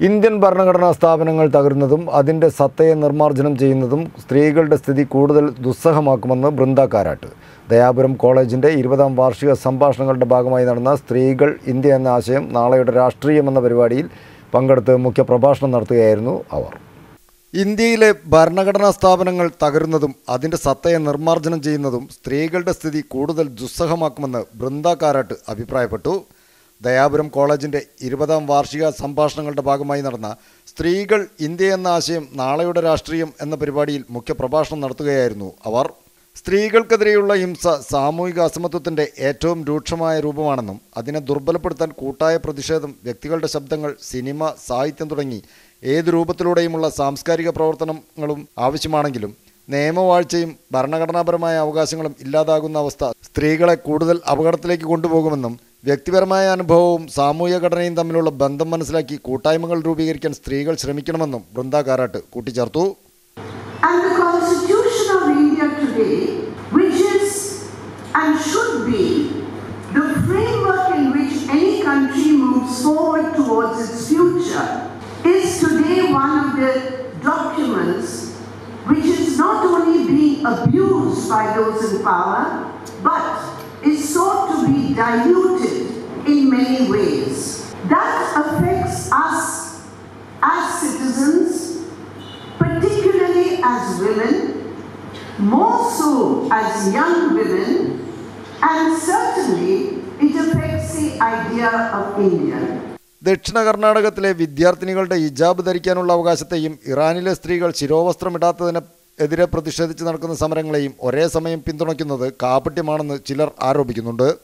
Indian ഭരണഘടനാ സ്ഥാപനങ്ങൾ തകരുന്നതും അതിന്റെ സത്തയെ നിർമ്മാർജനം ചെയ്യുന്നതും സ്ത്രീകളുടെ സ്ഥിതി കൂടുതൽ ദുസ്സഹമാക്കുമെന്ന് ബൃന്ദ കാരാട്ട്. ദയാപുരം കോളേജിന്റെ ഇരുപതാം വാർഷിക സംഭാഷണങ്ങളുടെ ഭാഗമായി നടന്ന സ്ത്രീകൾ ഇന്ത്യ എന്ന ആശയം നാളെയുടെ രാഷ്ട്രീയം എന്ന പരിപാടിയിൽ പങ്കെടുത്ത് മുഖ്യപ്രഭാഷണം നടത്തുകയായിരുന്നു അവർ. ഇന്ത്യയിലെ ഭരണഘടനാ സ്ഥാപനങ്ങൾ തകരുന്നതും അതിന്റെ സത്തയെ നിർമ്മാർജനം ചെയ്യുന്നതും സ്ത്രീകളുടെ സ്ഥിതി കൂടുതൽ ദുസ്സഹമാക്കുമെന്ന് ബൃന്ദ കാരാട്ട് അഭിപ്രായപ്പെട്ടു. ദയാപുരം കോളേജിന്റെ ഇരുപതാം വാർഷിക സംഭാഷണങ്ങളുടെ ഭാഗമായി നടന്ന സ്ത്രീകൾ ഇന്ത്യ എന്ന ആശയം നാളെയുടെ രാഷ്ട്രീയം എന്ന പരിപാടിയിൽ മുഖ്യപ്രഭാഷണം നടത്തുകയായിരുന്നു അവർ. സ്ത്രീകൾക്കെതിരെയുള്ള ഹിംസ സാമൂഹിക അസമത്വത്തിന്റെ ഏറ്റവും രൂക്ഷമായ രൂപമാണെന്നും അതിനെ ദുർബലപ്പെടുത്താൻ കൂട്ടായ പ്രതിഷേധം വ്യക്തികളുടെ ശബ്ദങ്ങൾ സിനിമ സാഹിത്യം തുടങ്ങി ഏത് രൂപത്തിലൂടെയുമുള്ള സാംസ്കാരിക പ്രവർത്തനങ്ങളും ആവശ്യമാണെങ്കിലും നിയമവാഴ്ചയും ഭരണഘടനാപരമായ അവകാശങ്ങളും ഇല്ലാതാകുന്ന അവസ്ഥ സ്ത്രീകളെ കൂടുതൽ അപകടത്തിലേക്ക് കൊണ്ടുപോകുമെന്നും വ്യക്തിപരമായ അനുഭവവും സാമൂഹിക ഘടനയും തമ്മിലുള്ള ബന്ധം മനസ്സിലാക്കി കൂട്ടായ്മകൾ രൂപീകരിക്കാൻ സ്ത്രീകൾ ശ്രമിക്കണമെന്നും ബൃന്ദ കാരാട്ട് കൂട്ടിച്ചേർത്തു. Which is and should be the framework in which any country moves forward towards its future, is today one of the documents which is not only being abused by those in power, but is sought to be diluted in many ways. That affects us as citizens particularly as women, more so as young women, and certainly it affects the idea of India. ദക്ഷിണ കർണാടകത്തിലെ വിദ്യാർത്ഥിനികളുടെ ഹിജാബ് ധരിക്കാനുള്ള അവകാശത്തെയും ഇറാനിലെ സ്ത്രീകൾ ശിരോവസ്ത്രമിടാത്തതിന് എതിരെ പ്രതിഷേധിച്ച് നടക്കുന്ന സമരങ്ങളെയും ഒരേ സമയം പിന്തുണയ്ക്കുന്നത് കാപട്യമാണെന്ന് ചിലർ ആരോപിക്കുന്നുണ്ട്.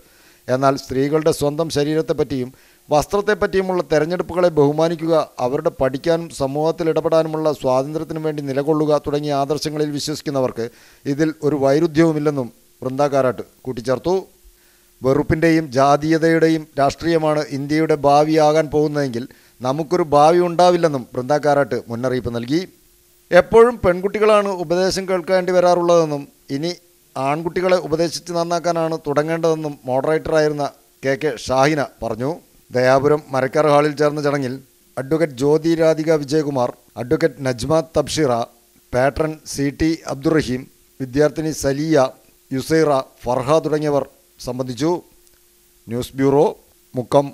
എന്നാൽ സ്ത്രീകളുടെ സ്വന്തം ശരീരത്തെപ്പറ്റിയും വസ്ത്രത്തെപ്പറ്റിയുമുള്ള തെരഞ്ഞെടുപ്പുകളെ ബഹുമാനിക്കുക അവരുടെ പഠിക്കാനും സമൂഹത്തിൽ ഇടപെടാനുമുള്ള സ്വാതന്ത്ര്യത്തിനു വേണ്ടി നിലകൊള്ളുക തുടങ്ങിയ ആദർശങ്ങളിൽ വിശ്വസിക്കുന്നവർക്ക് ഇതിൽ ഒരു വൈരുദ്ധ്യവുമില്ലെന്നും വൃന്ദാകാരാട്ട് കൂട്ടിച്ചേർത്തു. വെറുപ്പിന്റെയും ജാതീയതയുടെയും രാഷ്ട്രീയമാണ് ഇന്ത്യയുടെ ഭാവിയാകാൻ പോകുന്നതെങ്കിൽ നമുക്കൊരു ഭാവി ഉണ്ടാവില്ലെന്നും വൃന്ദാകാരാട്ട് മുന്നറിയിപ്പ് നൽകി. എപ്പോഴും പെൺകുട്ടികളാണ് ഉപദേശം കേൾക്കേണ്ടി വരാറുള്ളതെന്നും ഇനി ആൺകുട്ടികളെ ഉപദേശിച്ച് നന്നാക്കാനാണ് തുടങ്ങേണ്ടതെന്നും മോഡറേറ്ററായിരുന്ന കെ കെ ഷാഹിന പറഞ്ഞു. ദയാപുരം മരക്കാർ ഹാളിൽ ചേർന്ന ചടങ്ങിൽ advocate Jyothi Radhika Vijayakumar advocate Najma Thabshira patron C T Abdurahim വിദ്യാർത്ഥിനി സലിയ യുസൈറ ഫർഹ തുടങ്ങിയവർ സംബന്ധിച്ചു. News bureau Mukkam.